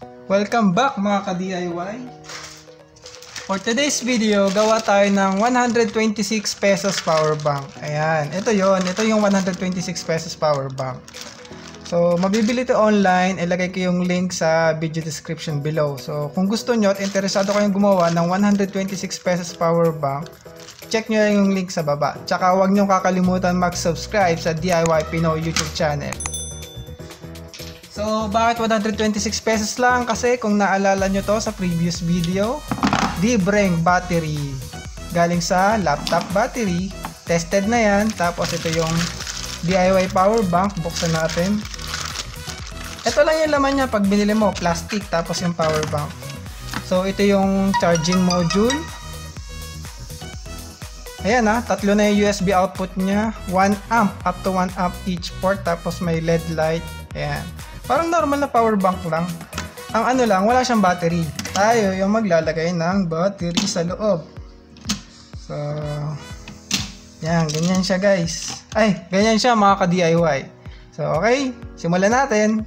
Welcome back mga ka-DIY! For today's video, gawa tayo ng 126 pesos power bank. Ayan, ito yon, ito yung 126 pesos power bank. So, mabibili ito online, ilagay ko yung link sa video description below. So, kung gusto nyo at interesado kayong gumawa ng 126 pesos power bank, check nyo yung link sa baba. Tsaka huwag nyo kakalimutan mag-subscribe sa DIY Pinoy YouTube channel. So, bakit 126 pesos lang? Kasi kung naalala nyo to sa previous video, libreng battery. Galing sa laptop battery. Tested na yan. Tapos ito yung DIY power bank. Buksan natin. Ito lang yung laman niya pag binili mo. Plastic tapos yung power bank. So, ito yung charging module. Ayan ha, tatlo na yung USB output niya. 1 amp, up to 1 amp each port. Tapos may LED light. Ayan. Parang normal na power bank lang. Ang ano lang, wala siyang battery. Tayo yung maglalagay ng battery sa loob. So, yan, ganyan siya guys. Ay, ganyan siya mga ka-DIY. So, okay, simulan natin.